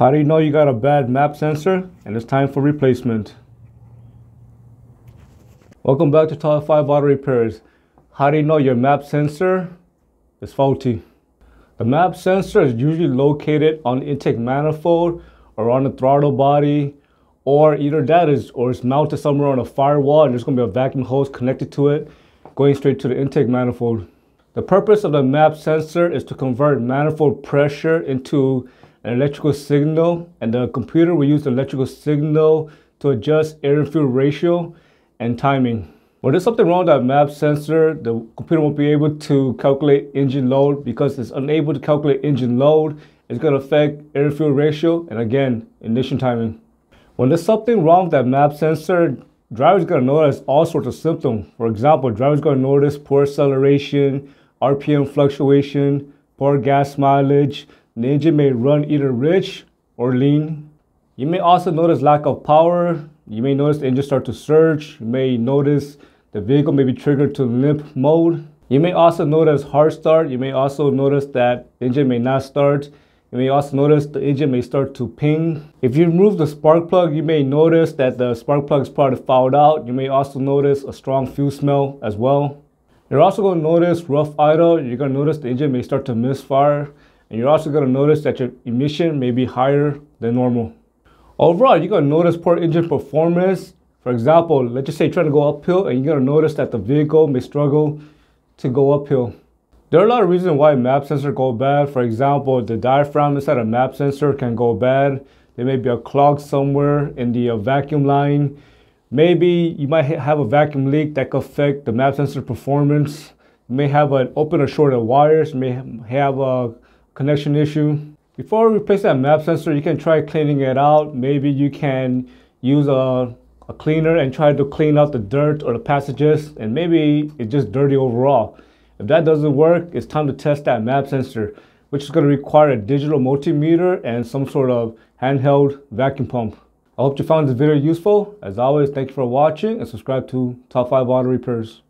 How do you know you got a bad map sensor and it's time for replacement? Welcome back to Top 5 Auto Repairs. How do you know your map sensor is faulty? The map sensor is usually located on the intake manifold or on the throttle body or either that is or it's mounted somewhere on a firewall and there's going to be a vacuum hose connected to it going straight to the intake manifold. The purpose of the map sensor is to convert manifold pressure into an electrical signal and the computer will use the electrical signal to adjust air and fuel ratio and timing. When there's something wrong with that map sensor, the computer won't be able to calculate engine load because it's unable to calculate engine load. It's going to affect air fuel ratio and again, ignition timing. When there's something wrong with that map sensor, driver's going to notice all sorts of symptoms. For example, driver's going to notice poor acceleration, RPM fluctuation, poor gas mileage, the engine may run either rich or lean. You may also notice lack of power. You may notice the engine start to surge. You may notice the vehicle may be triggered to limp mode. You may also notice hard start. You may also notice that engine may not start. You may also notice the engine may start to ping. If you remove the spark plug, you may notice that the spark plug is probably fouled out. You may also notice a strong fuel smell as well. You're also going to notice rough idle. You're going to notice the engine may start to misfire. And you're also going to notice that your emission may be higher than normal. Overall, you're going to notice poor engine performance. For example, let's just say you're trying to go uphill and you're going to notice that the vehicle may struggle to go uphill. There are a lot of reasons why map sensor go bad. For example, the diaphragm inside a map sensor can go bad. There may be a clog somewhere in the uh, vacuum line. Maybe you might have a vacuum leak that could affect the map sensor performance. You may have an open or shorted wires. You may have a connection issue. Before replace that map sensor, you can try cleaning it out. Maybe you can use a, a cleaner and try to clean out the dirt or the passages and maybe it's just dirty overall. If that doesn't work, it's time to test that map sensor, which is going to require a digital multimeter and some sort of handheld vacuum pump. I hope you found this video useful. As always, thank you for watching and subscribe to Top 5 Auto Repairs.